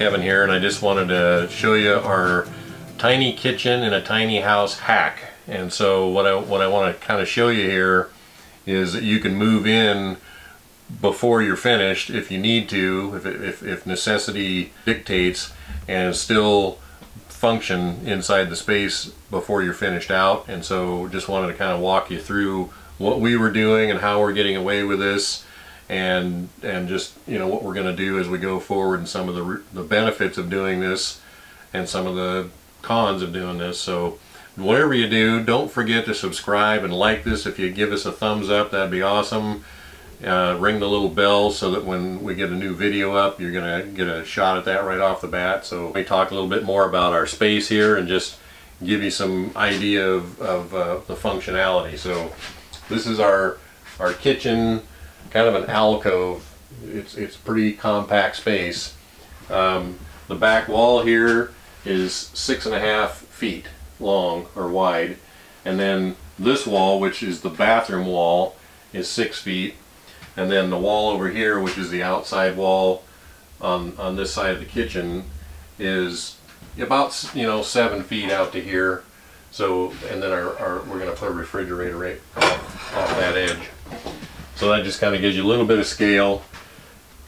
Kevin here, and I just wanted to show you our tiny kitchen in a tiny house hack. And so what I, what I want to kind of show you here is that you can move in before you're finished if you need to, if, if, if necessity dictates, and still function inside the space before you're finished out. And so just wanted to kind of walk you through what we were doing and how we're getting away with this and and just you know what we're going to do as we go forward and some of the the benefits of doing this and some of the cons of doing this. So whatever you do don't forget to subscribe and like this. If you give us a thumbs up that'd be awesome. Uh, ring the little bell so that when we get a new video up you're gonna get a shot at that right off the bat. So we talk a little bit more about our space here and just give you some idea of, of uh, the functionality. So this is our our kitchen kind of an alcove. It's it's pretty compact space. Um, the back wall here is six and a half feet long or wide, and then this wall, which is the bathroom wall, is six feet, and then the wall over here, which is the outside wall on on this side of the kitchen, is about you know seven feet out to here. So, and then our, our we're going to put a refrigerator right off, off that edge. So that just kind of gives you a little bit of scale.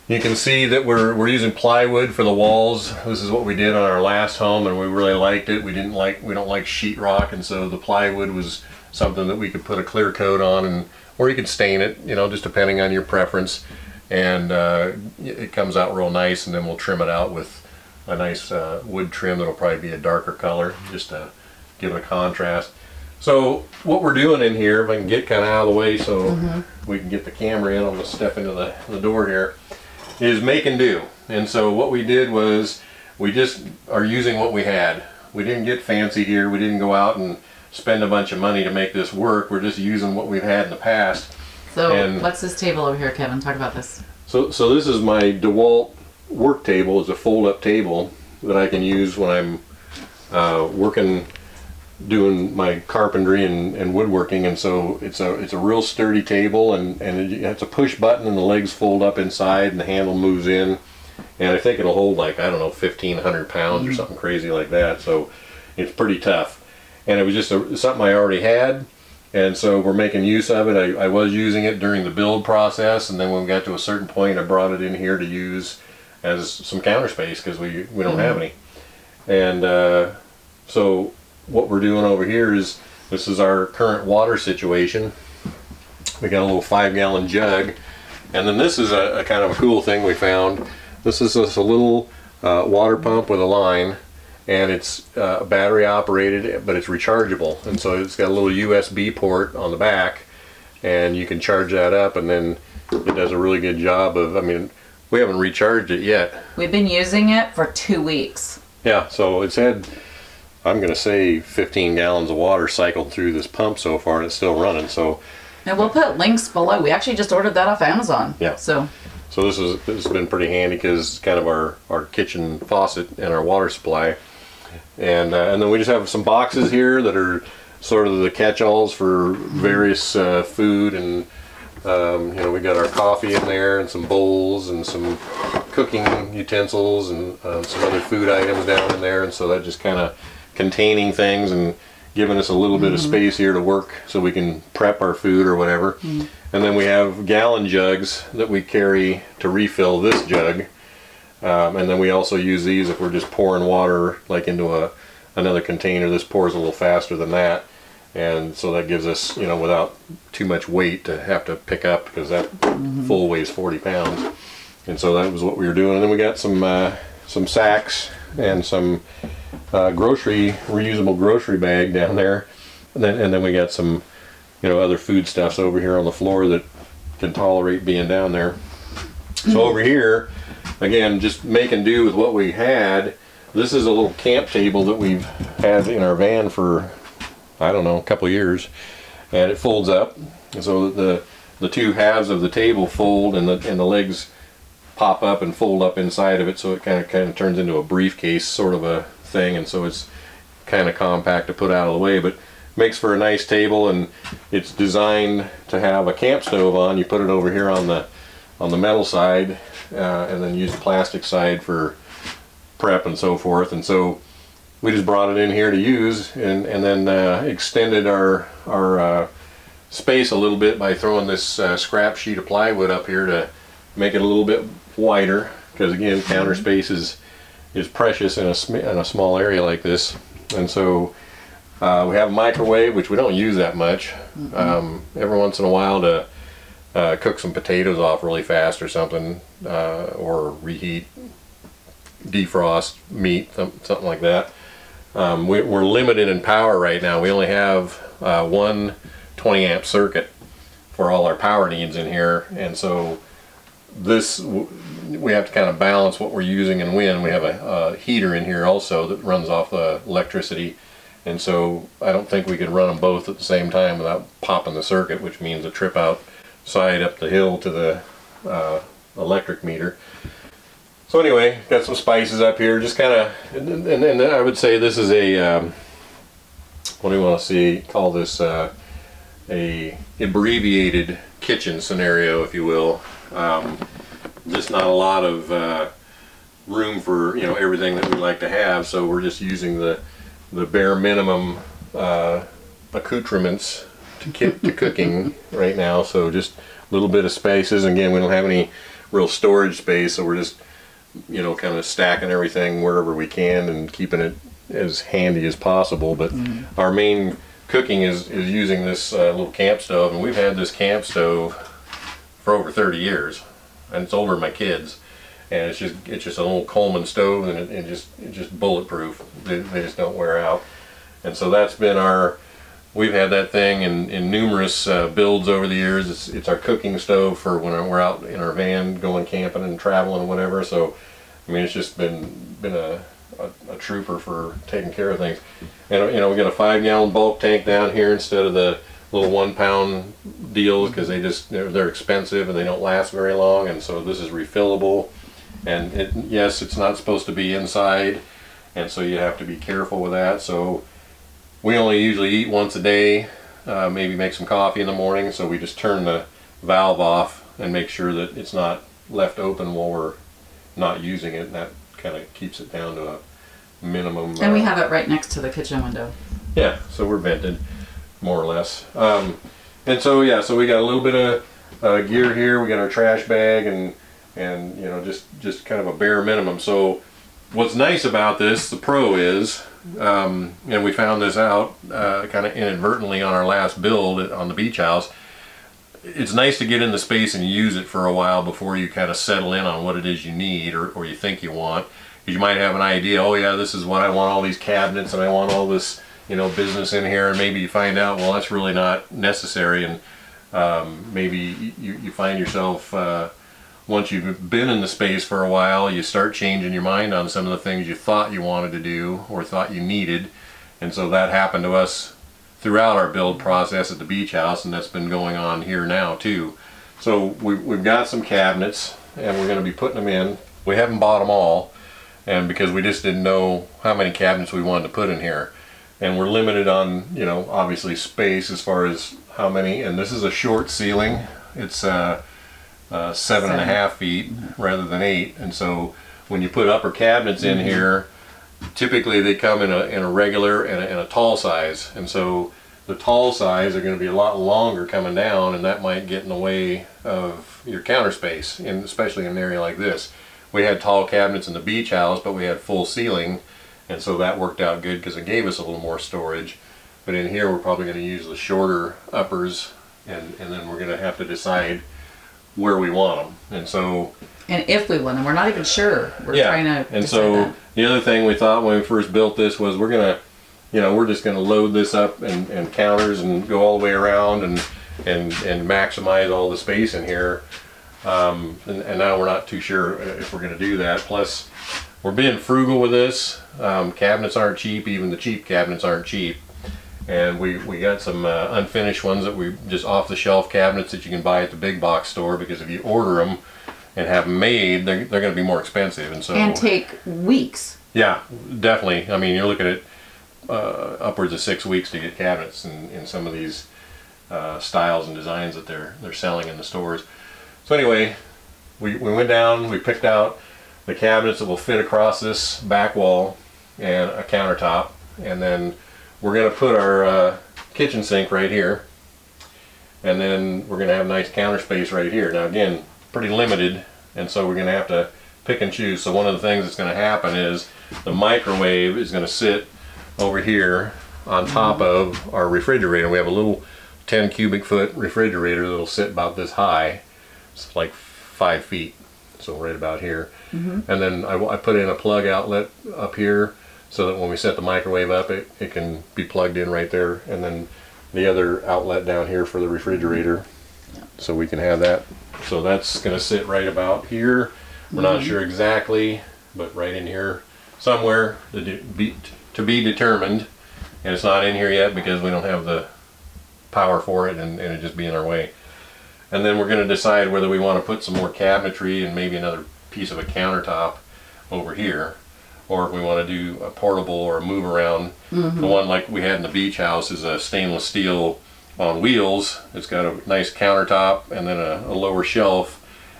You can see that we're, we're using plywood for the walls. This is what we did on our last home and we really liked it. We didn't like, we don't like sheetrock and so the plywood was something that we could put a clear coat on and or you could stain it, you know, just depending on your preference. And uh, it comes out real nice and then we'll trim it out with a nice uh, wood trim that'll probably be a darker color just to give it a contrast. So what we're doing in here, if I can get kind of out of the way so mm -hmm. we can get the camera in, I'm to step into the, the door here, is make and do. And so what we did was we just are using what we had. We didn't get fancy here. We didn't go out and spend a bunch of money to make this work. We're just using what we've had in the past. So and what's this table over here, Kevin? Talk about this. So, so this is my DeWalt work table. It's a fold-up table that I can use when I'm uh, working doing my carpentry and, and woodworking and so it's a it's a real sturdy table and and it, it's a push button and the legs fold up inside and the handle moves in. And I think it'll hold like I don't know 1500 pounds or something crazy like that so it's pretty tough. And it was just a, something I already had and so we're making use of it. I, I was using it during the build process and then when we got to a certain point I brought it in here to use as some counter space because we we don't mm. have any. And uh, so what we're doing over here is this is our current water situation. We got a little five gallon jug and then this is a, a kind of a cool thing we found. This is just a little uh, water pump with a line and it's uh, battery operated but it's rechargeable and so it's got a little USB port on the back and you can charge that up and then it does a really good job of I mean we haven't recharged it yet. We've been using it for two weeks. Yeah so it's had I'm going to say 15 gallons of water cycled through this pump so far and it's still running. So, and we'll put links below. We actually just ordered that off Amazon. Yeah. So, so this is this has been pretty handy because it's kind of our our kitchen faucet and our water supply, and uh, and then we just have some boxes here that are sort of the catch-alls for various uh, food and um, you know we got our coffee in there and some bowls and some cooking utensils and uh, some other food items down in there and so that just kind of containing things and giving us a little bit mm -hmm. of mm-hmm. space here to work so we can prep our food or whatever. Mm. And then we have gallon jugs that we carry to refill this jug. Um, and then we also use these if we're just pouring water like into a another container. This pours a little faster than that. And so that gives us, you know, without too much weight to have to pick up because that mm -hmm. full weighs 40 pounds. And so that was what we were doing. And then we got some uh, some sacks and some uh, grocery reusable grocery bag down there. And then, and then we got some you know other foodstuffs over here on the floor that can tolerate being down there. So over here again just making do with what we had this is a little camp table that we've had in our van for I don't know a couple years. And it folds up. So the the two halves of the table fold and the and the legs pop up and fold up inside of it. So it kind of kind of turns into a briefcase sort of a thing and so it's kind of compact to put out of the way but makes for a nice table and it's designed to have a camp stove on you put it over here on the on the metal side uh, and then use the plastic side for prep and so forth. And so we just brought it in here to use and, and then uh, extended our, our uh, space a little bit by throwing this uh, scrap sheet of plywood up here to make it a little bit wider because again counter space is, is precious in a, sm- in a small area like this. And so uh, we have a microwave, which we don't use that much. Um, every once in a while to uh, cook some potatoes off really fast or something, uh, or reheat, defrost meat, some- something like that. Um, we, we're limited in power right now. We only have uh, one 20 amp circuit for all our power needs in here, and so this we have to kind of balance what we're using and when. We have a, a heater in here also that runs off the electricity, and so I don't think we could run them both at the same time without popping the circuit, which means a trip outside up the hill to the uh, electric meter. So anyway, got some spices up here, just kind of, and, and, and I would say this is a, um, what do you want to see, call this uh, a abbreviated kitchen scenario, if you will. Um, just not a lot of uh, room for you know everything that we like to have, so we're just using the the bare minimum uh, accoutrements to, ki- to cooking right now. So just a little bit of spaces. Again, we don't have any real storage space, so we're just you know kind of stacking everything wherever we can and keeping it as handy as possible. But our main cooking is is using this uh, little camp stove, and we've had this camp stove for over 30 years, and it's older than my kids. And it's just it's just an old Coleman stove, and it, it just it's just bulletproof. They, they just don't wear out. And so that's been our we've had that thing in, in numerous uh, builds over the years. It's, it's our cooking stove for when we're out in our van going camping and traveling and whatever. So, I mean, it's just been been a, a, a trooper for taking care of things. And you know, we got a five gallon bulk tank down here instead of the little one pound deals because they just they're, they're expensive and they don't last very long. And so this is refillable. And it, yes, it's not supposed to be inside, and so you have to be careful with that. So we only usually eat once a day, uh, maybe make some coffee in the morning, so we just turn the valve off and make sure that it's not left open while we're not using it, and that kind of keeps it down to a minimum. And we uh, have it right next to the kitchen window. yeah, so we're vented, more or less. Um, and so yeah, so we got a little bit of uh, gear here. We got our trash bag and and you know just just kind of a bare minimum. So what's nice about this, the pro is, um, and we found this out uh, kind of inadvertently on our last build on the beach house. It's nice to get in the space and use it for a while before you kind of settle in on what it is you need or, or you think you want. you might have an idea, oh yeah, this is what I want all these cabinets and I want all this, you know, business in here. And maybe you find out, well, that's really not necessary. And um, maybe you, you find yourself, uh, once you've been in the space for a while, you start changing your mind on some of the things you thought you wanted to do or thought you needed. And so that happened to us throughout our build process at the beach house, and that's been going on here now too. So we, we've got some cabinets, and we're going to be putting them in. We haven't bought them all, and because we just didn't know how many cabinets we wanted to put in here. And we're limited on, you know, obviously space as far as how many, and this is a short ceiling. It's uh, uh, seven and a Seven. feet rather than eight, and so when you put upper cabinets in here, typically they come in a, in a regular and a, and a tall size. And so the tall size are going to be a lot longer coming down and that might get in the way of your counter space and especially in an area like this. We had tall cabinets in the beach house but we had full ceiling and so that worked out good because it gave us a little more storage but in here we're probably going to use the shorter uppers and, and then we're going to have to decide where we want them and so And if we want them, we're not even sure. We're trying to and so that. the other thing we thought when we first built this was we're gonna, you know, we're just gonna load this up and, and counters and go all the way around and and and maximize all the space in here. Um, and, and now we're not too sure if we're gonna do that. Plus, we're being frugal with this. Um, cabinets aren't cheap. Even the cheap cabinets aren't cheap. And we, we got some uh, unfinished ones that we just off the shelf cabinets that you can buy at the big box store because if you order them and have them made, they're, they're going to be more expensive. And so and take weeks. yeah, definitely. I mean, you're looking at uh, upwards of six weeks to get cabinets in, in some of these uh, styles and designs that they're they're selling in the stores. So anyway, we, we went down, we picked out the cabinets that will fit across this back wall and a countertop. And then we're going to put our uh, kitchen sink right here. And then we're going to have nice counter space right here. Now again, pretty limited, and so we're going to have to pick and choose. So one of the things that's going to happen is the microwave is going to sit over here on top of our refrigerator. We have a little 10 cubic foot refrigerator that'll sit about this high. It's like five feet, so right about here. Mm-hmm. And then I, I put in a plug outlet up here so that when we set the microwave up, it, it can be plugged in right there. And then the other outlet down here for the refrigerator. Mm-hmm. So we can have that. So that's going to sit right about here. We're not mm-hmm. sure exactly, but right in here somewhere to, be, to be determined. And it's not in here yet because we don't have the power for it and, and it just be in our way. And then we're going to decide whether we want to put some more cabinetry and maybe another piece of a countertop over here. Or if we want to do a portable or a move around. The one like we had in the beach house is a stainless steel on wheels. It's got a nice countertop and then a, a lower shelf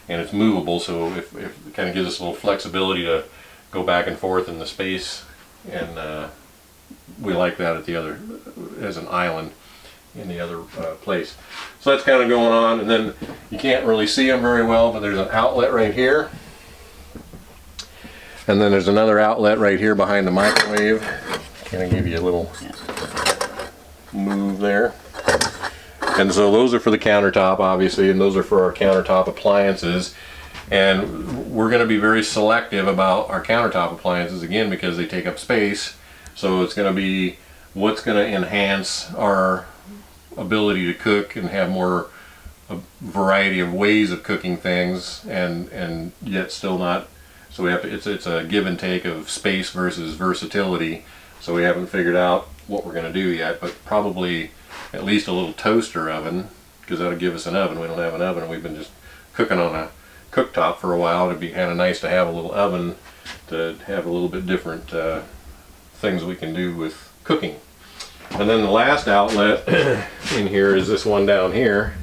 and it's movable so if, if it kind of gives us a little flexibility to go back and forth in the space and uh, we like that at the other as an island in the other uh, place so that's kind of going on and then you can't really see them very well but there's an outlet right here and then there's another outlet right here behind the microwave kind of give you a little move there and so those are for the countertop, obviously, and those are for our countertop appliances. And we're going to be very selective about our countertop appliances, again, because they take up space. So it's going to be what's going to enhance our ability to cook and have more a variety of ways of cooking things and and yet still not so we have to it's it's a give and take of space versus versatility so we haven't figured out what we're going to do yet but probably at least a little toaster oven because that'll give us an oven. We don't have an oven. We've been just cooking on a cooktop for a while. It'd be kind of nice to have a little oven to have a little bit different uh, things we can do with cooking. And then the last outlet in here is this one down here.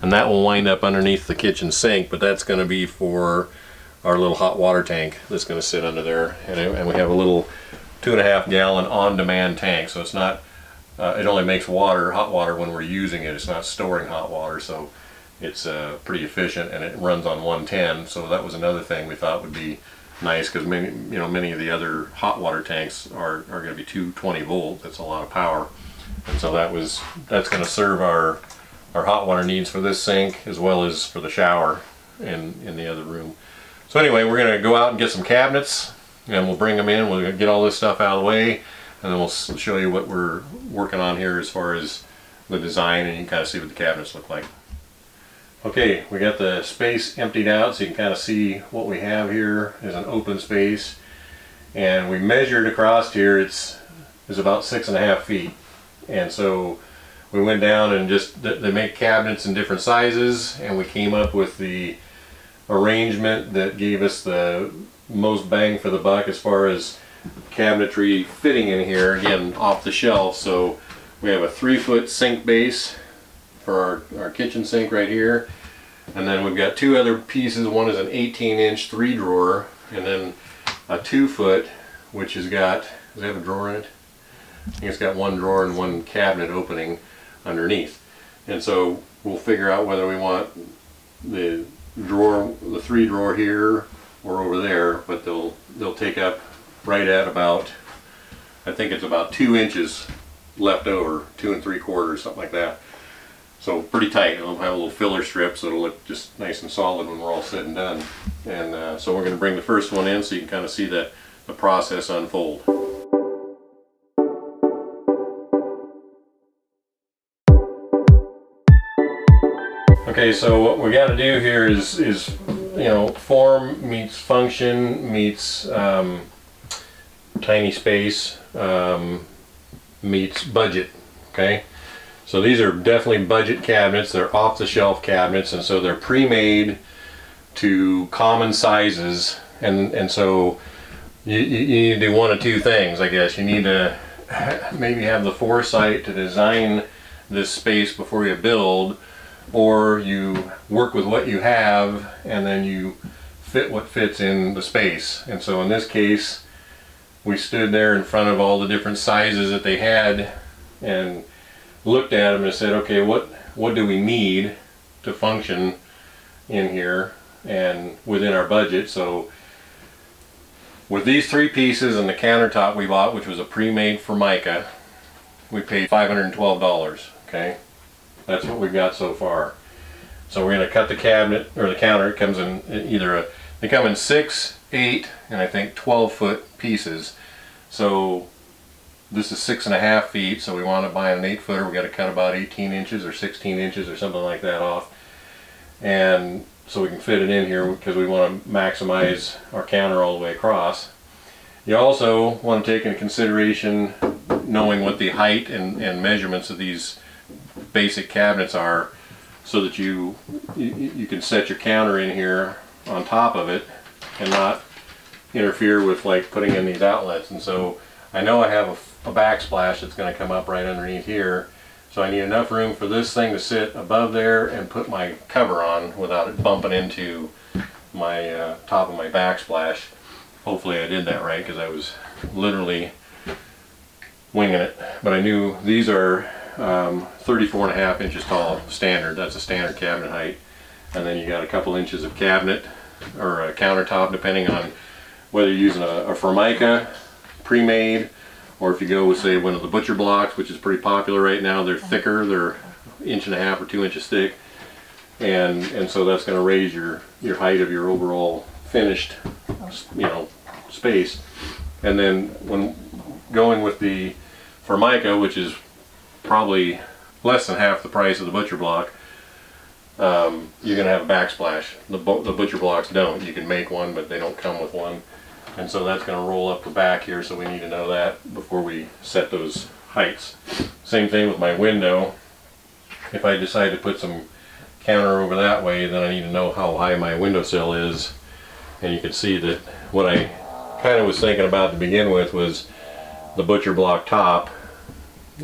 And that will wind up underneath the kitchen sink, but that's going to be for our little hot water tank that's going to sit under there. And, it- and we have a little two and a half gallon on-demand tank, so it's not uh, it only makes water, hot water, when we're using it. It's not storing hot water, so it's uh, pretty efficient, and it runs on 110. So that was another thing we thought would be nice because many, you know, many of the other hot water tanks are, are going to be 220 volt. That's a lot of power, and so that was that's going to serve our our hot water needs for this sink as well as for the shower in in the other room. So anyway, we're going to go out and get some cabinets, and we'll bring them in. We'll get all this stuff out of the way and then we'll show you what we're working on here as far as the design and you can kind of see what the cabinets look like. Okay, we got the space emptied out so you can kind of see what we have here is an open space. And we measured across here it's is about six and a half feet. And so we went down and just they make cabinets in different sizes and we came up with the arrangement that gave us the most bang for the buck as far as cabinetry fitting in here again off the shelf. So we have a three foot sink base for our, our kitchen sink right here. And then we've got two other pieces. One is an 18 inch three drawer and then a two foot which has got does it have a drawer in it? I think it's got one drawer and one cabinet opening underneath. And so we'll figure out whether we want the drawer the three drawer here or over there but they'll they'll take up right at about, I think it's about two inches left over, two and three quarters, something like that. So pretty tight. It'll have a little filler strip so it'll look just nice and solid when we're all said and done. And uh, so we're going to bring the first one in so you can kind of see the, the process unfold. Okay, so what we got to do here is, is, you know, form meets function meets um, tiny space um, meets budget. Okay, so these are definitely budget cabinets. They're off-the-shelf cabinets, and so they're pre-made to common sizes. And and so you, you need to do one of two things, I guess. You need to maybe have the foresight to design this space before you build, or you work with what you have and then you fit what fits in the space. And so in this case, we stood there in front of all the different sizes that they had and looked at them and said, okay, what, what do we need to function in here and within our budget? So with these three pieces and the countertop we bought, which was a pre-made Formica, we paid $512, okay? That's what we've got so far. So we're going to cut the cabinet, or the counter, it comes in either a, they come in 6, 8, and I think 12 foot pieces. So this is six and a half feet, so we want to buy an 8 footer, we got to cut about 18 inches or 16 inches or something like that off. And so we can fit it in here because we want to maximize our counter all the way across. You also want to take into consideration knowing what the height and, and measurements of these basic cabinets are so that you, you, you can set your counter in here on top of it and not interfere with like putting in these outlets and so I know I have a, a backsplash that's going to come up right underneath here. So I need enough room for this thing to sit above there and put my cover on without it bumping into my uh, top of my backsplash. Hopefully I did that right because I was literally winging it. But I knew these are um, 34 and a half inches tall standard. That's a standard cabinet height. And then you got a couple inches of cabinet or a countertop depending on whether you're using a, a Formica pre-made or if you go with say one of the butcher blocks which is pretty popular right now they're thicker they're inch and a half or two inches thick and and so that's going to raise your your height of your overall finished you know space and then when going with the Formica which is probably less than half the price of the butcher block um, you're going to have a backsplash. The, the butcher blocks don't. You can make one, but they don't come with one. And so that's going to roll up the back here, so we need to know that before we set those heights. Same thing with my window. If I decide to put some counter over that way, then I need to know how high my windowsill is. And you can see that what I kind of was thinking about to begin with was the butcher block top.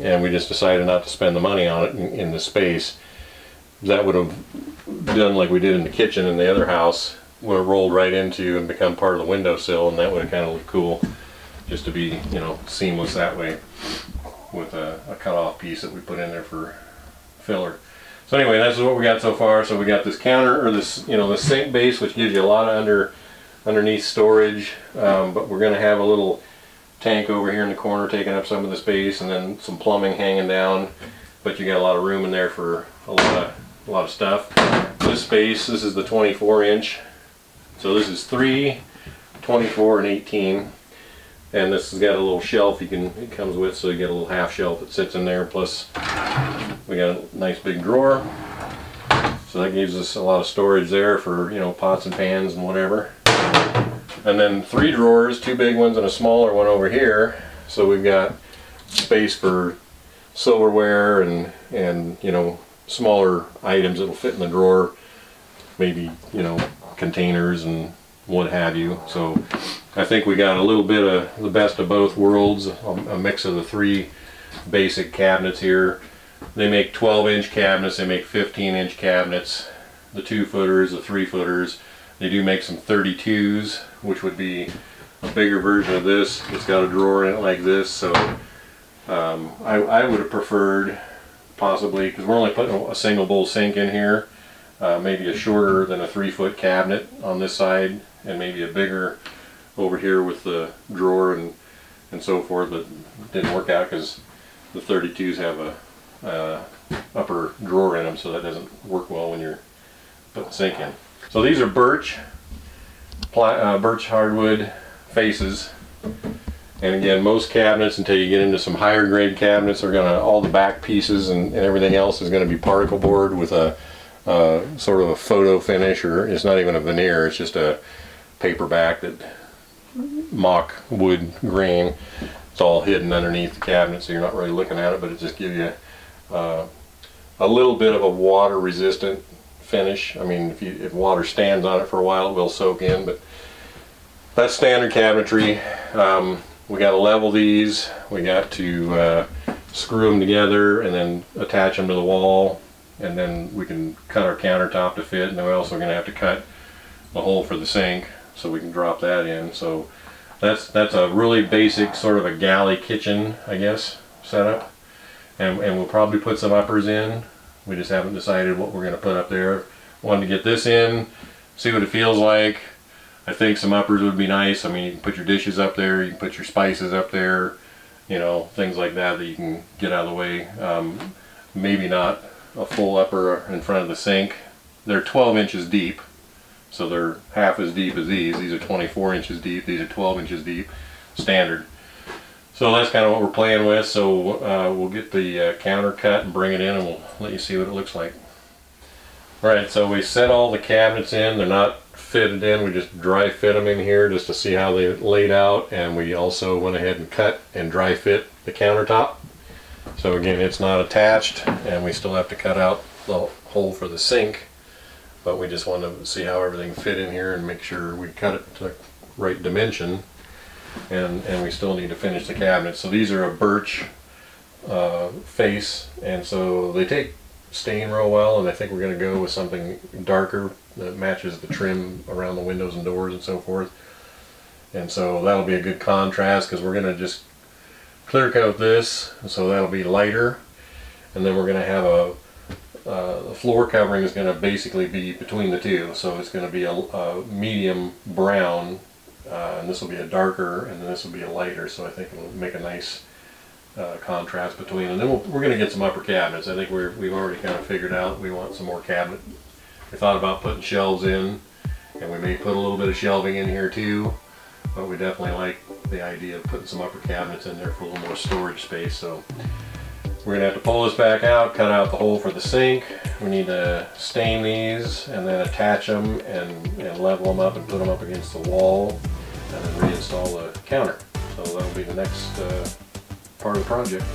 And we just decided not to spend the money on it in, in the space that would have done like we did in the kitchen in the other house would have rolled right into and become part of the windowsill and that would have kind of looked cool just to be you know seamless that way with a, a cut off piece that we put in there for filler so anyway that's what we got so far so we got this counter or this you know the sink base which gives you a lot of under underneath storage um, but we're going to have a little tank over here in the corner taking up some of the space and then some plumbing hanging down but you got a lot of room in there for a lot of a lot of stuff. This space, this is the 24 inch. So this is 3, 24, and 18. And this has got a little shelf you can, it comes with, so you get a little half shelf that sits in there. Plus, we got a nice big drawer. So that gives us a lot of storage there for, you know, pots and pans and whatever. And then three drawers, two big ones and a smaller one over here. So we've got space for silverware and, and you know, smaller items that'll fit in the drawer, maybe, you know, containers and what have you. So I think we got a little bit of the best of both worlds, a mix of the three basic cabinets here. They make 12 inch cabinets, they make 15 inch cabinets, the two footers, the three footers. They do make some 32s, which would be a bigger version of this. It's got a drawer in it like this, so um, I, I would have preferred possibly, because we're only putting a single bowl sink in here, uh, maybe a shorter than a three foot cabinet on this side, and maybe a bigger over here with the drawer and, and so forth, but didn't work out because the 32s have a uh, upper drawer in them, so that doesn't work well when you're putting the sink in. So these are birch, uh, birch hardwood faces and again, most cabinets, until you get into some higher grade cabinets, are gonna, all the back pieces and, and everything else is gonna be particle board with a uh, sort of a photo finish, or it's not even a veneer, it's just a paperback that mock wood grain. It's all hidden underneath the cabinet, so you're not really looking at it, but it just gives you uh, a little bit of a water resistant finish. I mean, if, you, if water stands on it for a while, it will soak in, but that's standard cabinetry. Um, we got to level these we got to uh, screw them together and then attach them to the wall and then we can cut our countertop to fit and then we also going to have to cut a hole for the sink so we can drop that in. So that's that's a really basic sort of a galley kitchen, I guess, setup. And, and we'll probably put some uppers in. We just haven't decided what we're going to put up there. Wanted to get this in, see what it feels like. I think some uppers would be nice. I mean, you can put your dishes up there, you can put your spices up there, you know, things like that that you can get out of the way. Um, maybe not a full upper in front of the sink. They're 12 inches deep, so they're half as deep as these. These are 24 inches deep, these are 12 inches deep, standard. So that's kind of what we're playing with. So uh, we'll get the uh, counter cut and bring it in and we'll let you see what it looks like. Alright, so we set all the cabinets in. They're not fitted in. We just dry fit them in here just to see how they laid out. And we also went ahead and cut and dry fit the countertop. So again, it's not attached and we still have to cut out the hole for the sink. But we just want to see how everything fit in here and make sure we cut it to the right dimension and and we still need to finish the cabinet. So these are a birch uh, face, and so they take stain real well. And I think we're going to go with something darker that matches the trim around the windows and doors and so forth. And so that'll be a good contrast because we're going to just clear coat this, so that'll be lighter. And then we're going to have a uh, the floor covering is going to basically be between the two, so it's going to be a, a medium brown uh, and this will be a darker and then this will be a lighter. So I think it'll make a nice uh, contrast between. And then we we are going to get some upper cabinets. I think we're, we've already kind of figured out we want some more cabinet. We thought about putting shelves in and we may put a little bit of shelving in here too but we definitely like the idea of putting some upper cabinets in there for a little more storage space so we're to have to pull this back out, cut out the hole for the sink. We need to stain these and then attach them and, and level them up and put them up against the wall and then reinstall the counter. So that'll be the next uh, part of the project.